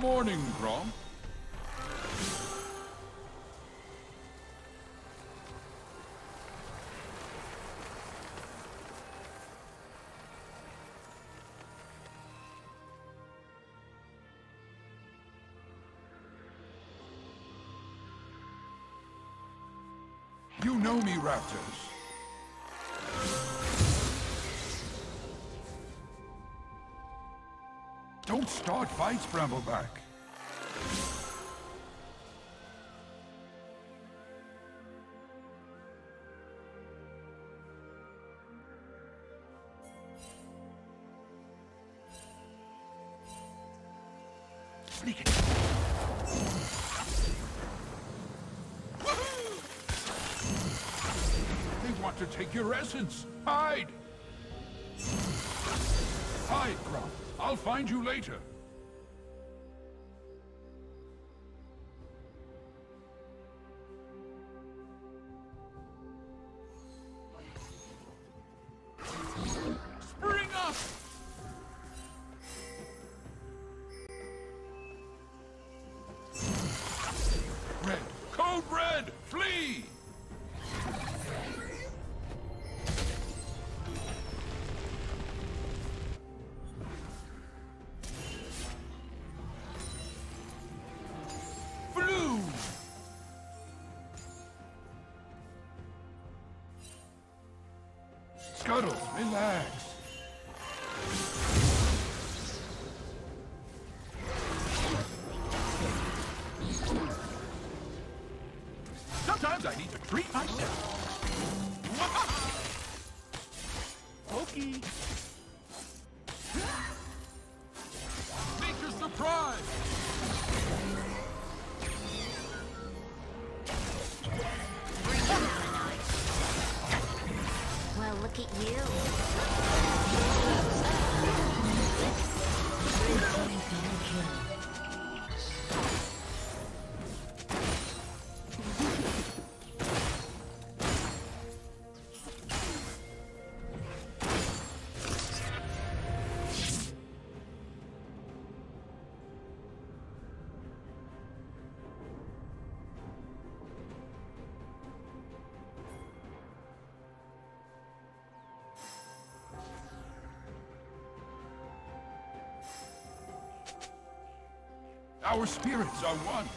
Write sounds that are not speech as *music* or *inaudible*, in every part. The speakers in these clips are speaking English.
morning, Gromp. You know me, Raptors. Start fights, Brambleback. Sneak it. They want to take your essence. Hide! Hide, Gromp. I'll find you later. Sometimes I need to treat myself. *laughs* Pokey. Our spirits are one.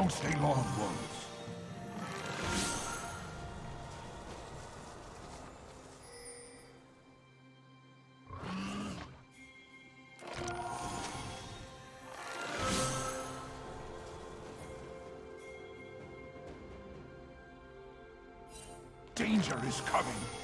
Don't stay long, ones. Danger is coming.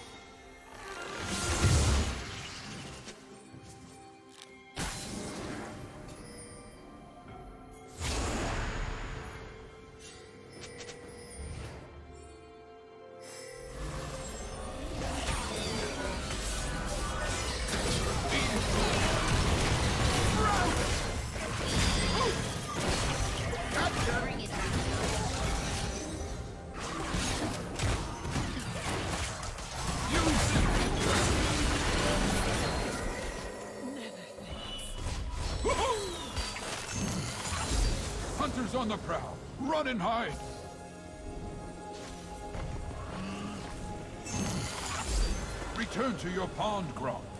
On the prowl. Run and hide. Return to your pond, Gromp.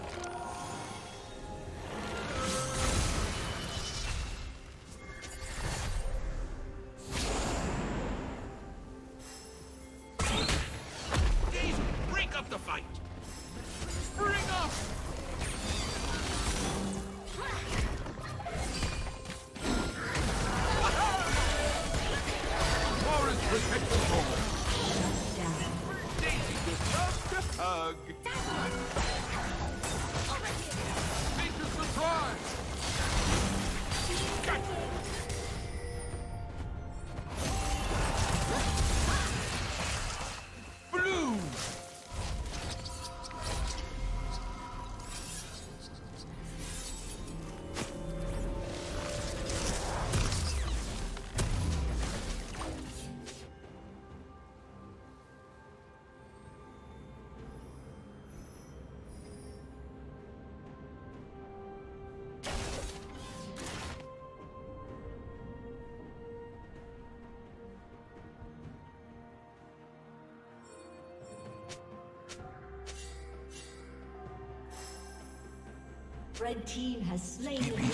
Red team has slain the dragon.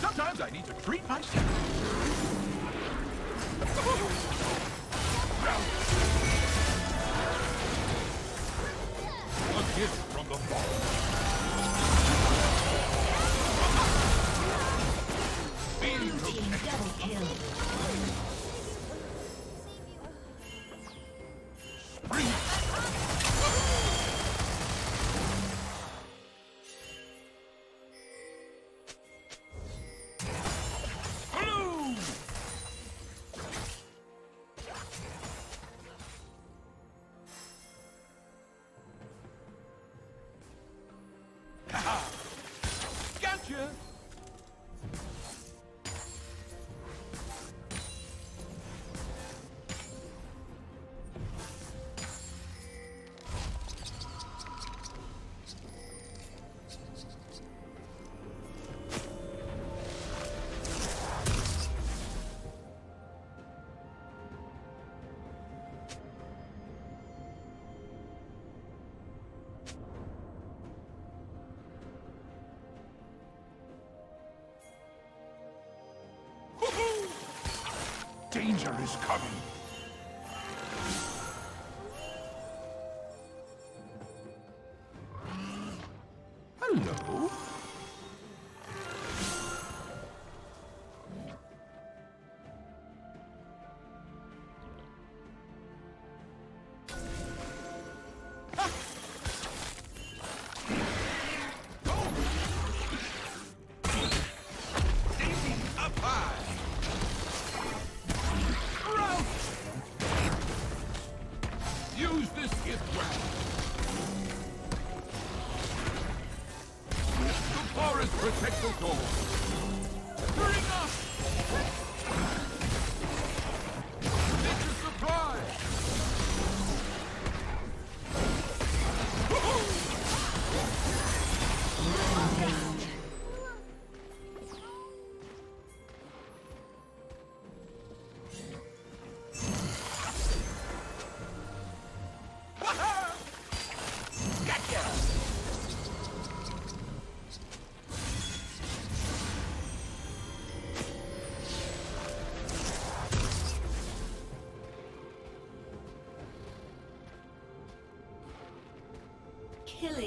Sometimes I need to treat myself. A gift from the fall. Kill. Danger is coming.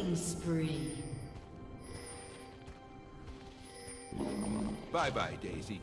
Killing spree. Bye-bye, Daisy.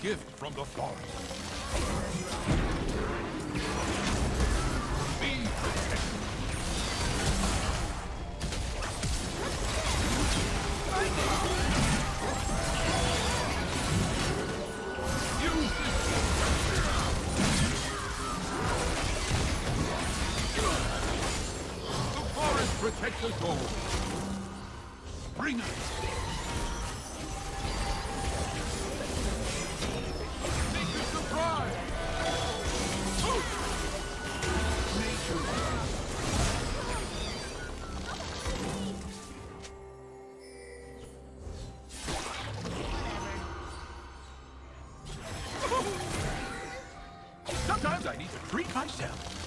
Gift from the forest. Sometimes I need to treat myself.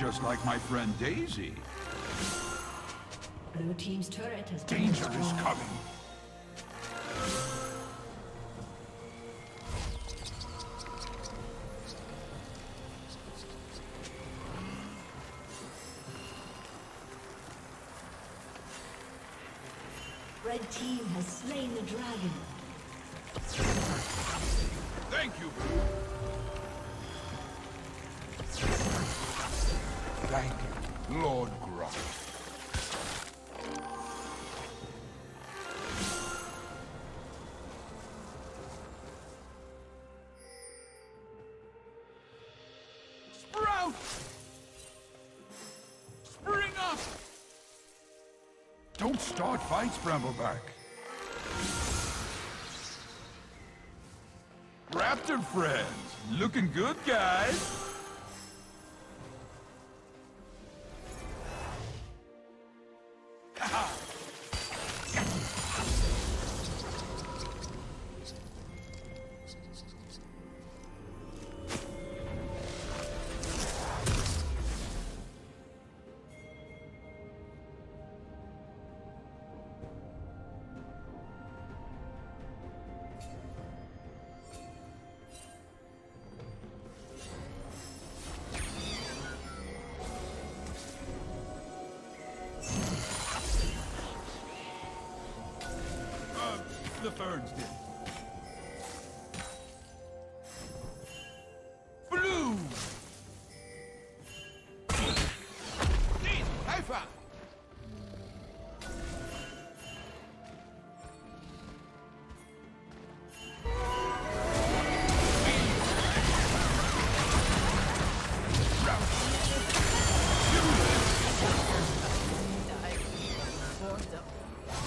Just like my friend Daisy. Blue team's turret has been Danger is coming. Red team has slain the dragon. Thank you. Thank you, Lord Grunt. Spring up! Don't start fights, Brambleback. Raptor friends, looking good, guys. Ferns did. Blue! Neat! High!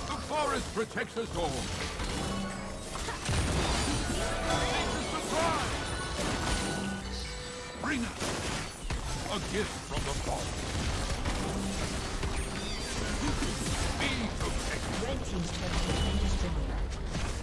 The forest protects us all. Bring us a gift from the forest. Be protected. Red team's turret has been destroyed.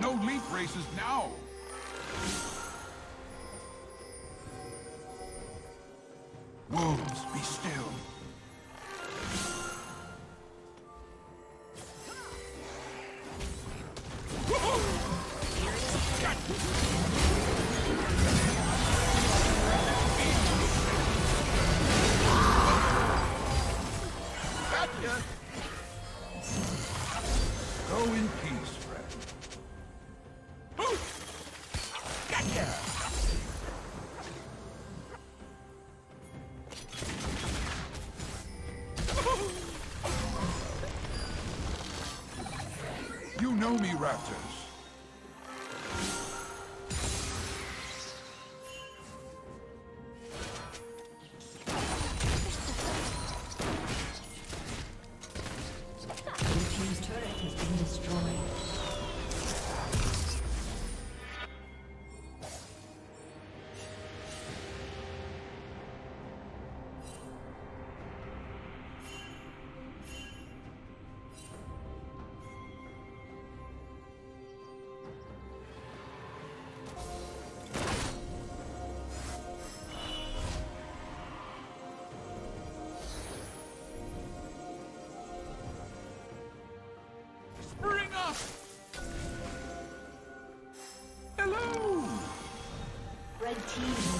No leap races now! team.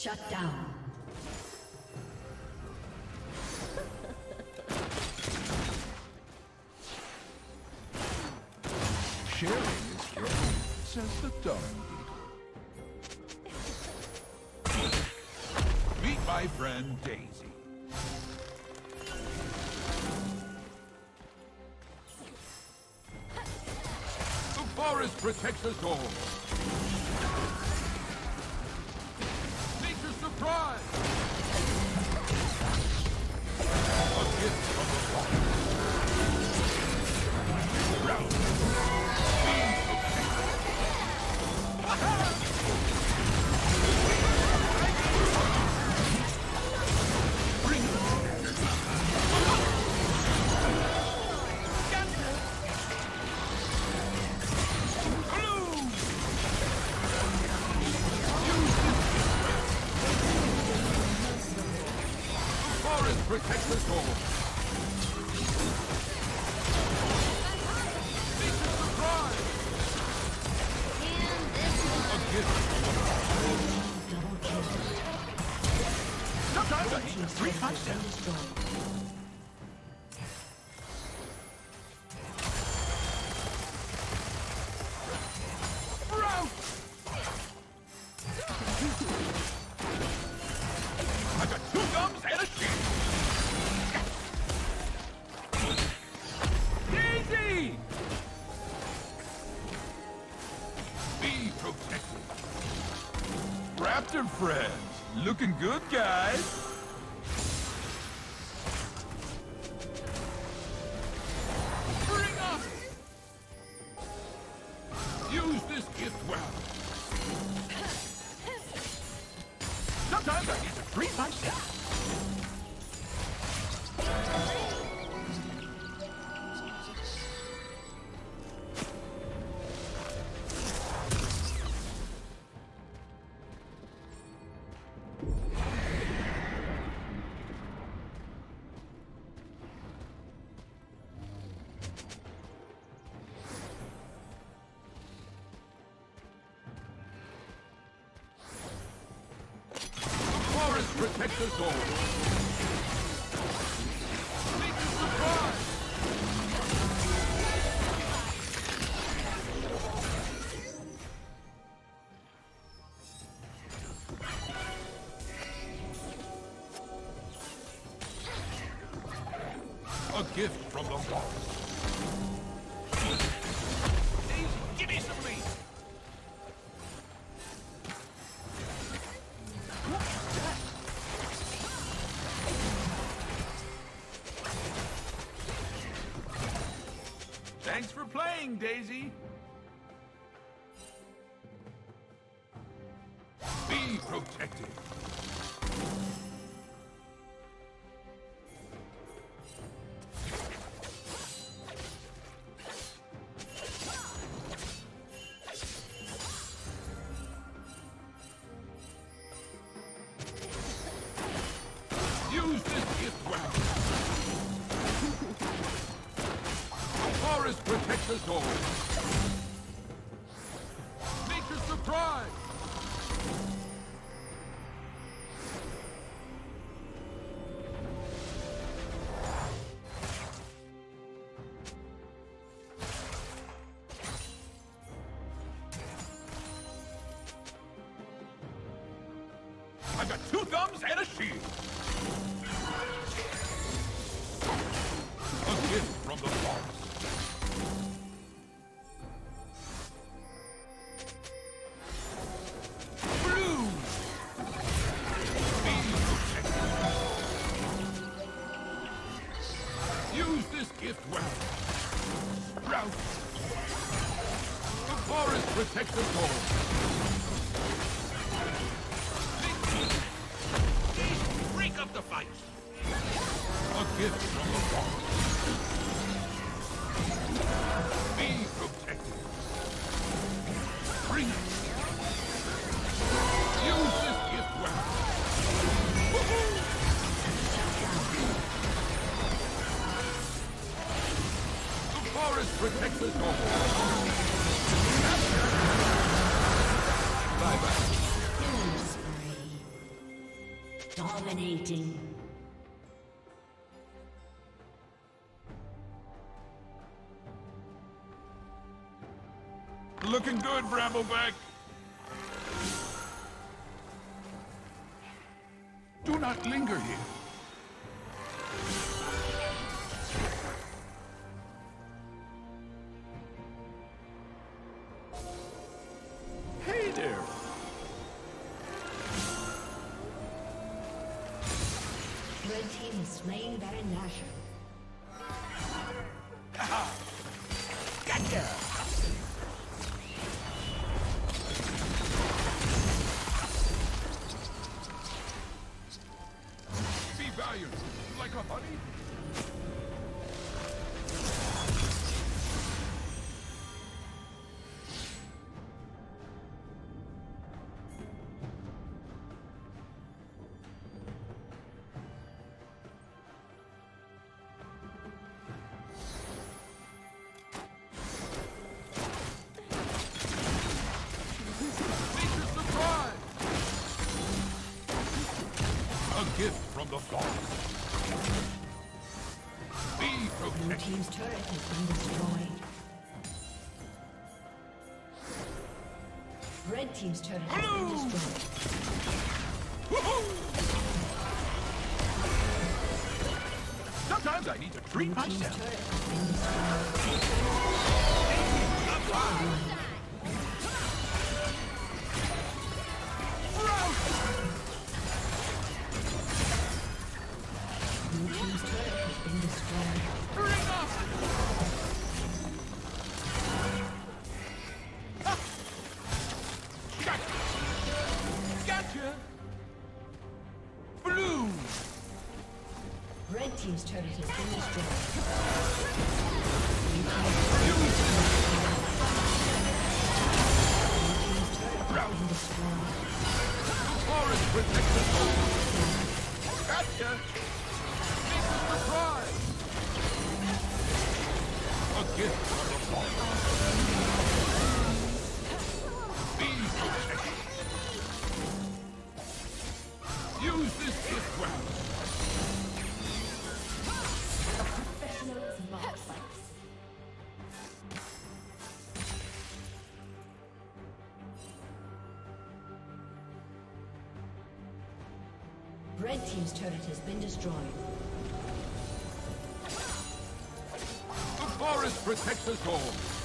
Shut down. Sharing is caring, says the dung beetle. Meet my friend Daisy. The forest protects us all. Round. Protect us all. looking good, guys. Bring up! Use this gift well. Sometimes I need to free myself. Playing, Daisy. Be protected. Got two thumbs and a shield. A gift from the forest. Dominating. Looking good, Brambleback. Do not linger here. The forest. Be protected. team's turret has been destroyed. Red team's turret has been destroyed. Woohoo! Sometimes I need to treat myself. Team's turret has been destroyed. Brown! Been destroyed. Forest protects us all. Gotcha! Nature's surprise! A gift from the Red Team's turret has been destroyed. The forest protects us all.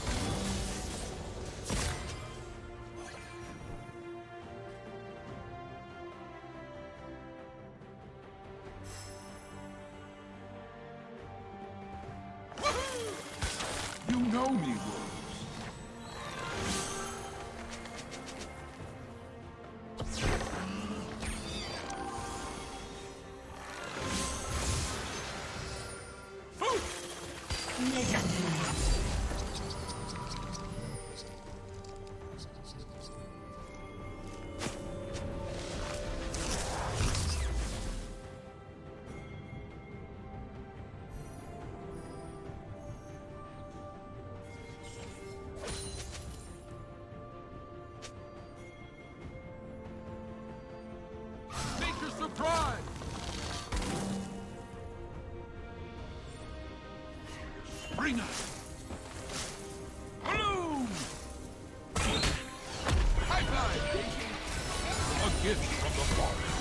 Bring! Bloom! High five, A gift from the forest.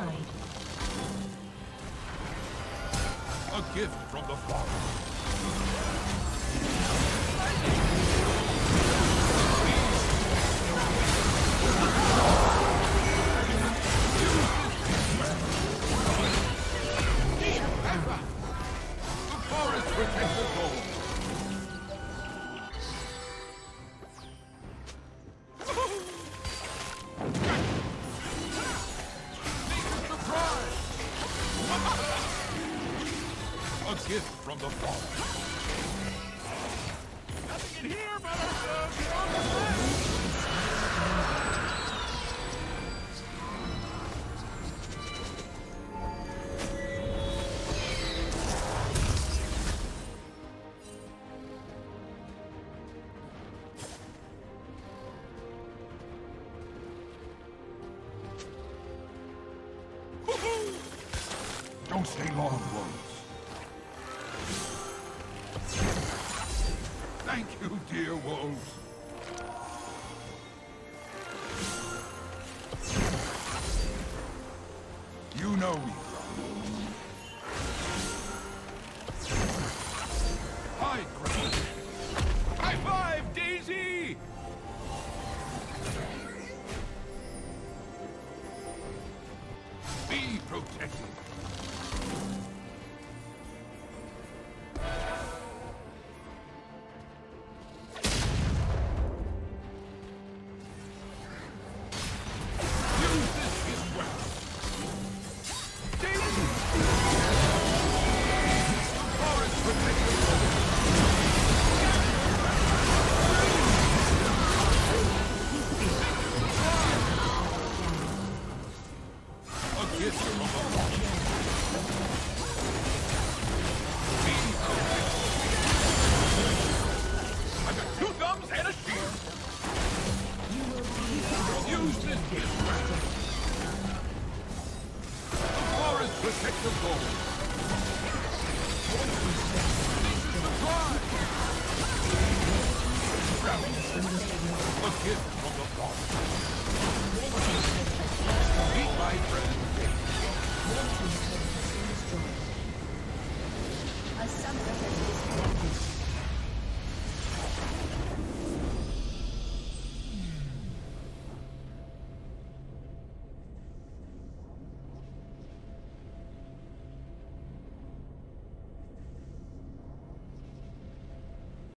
A gift from the Father. Don't stay long, Wolves. Thank you, dear Wolves.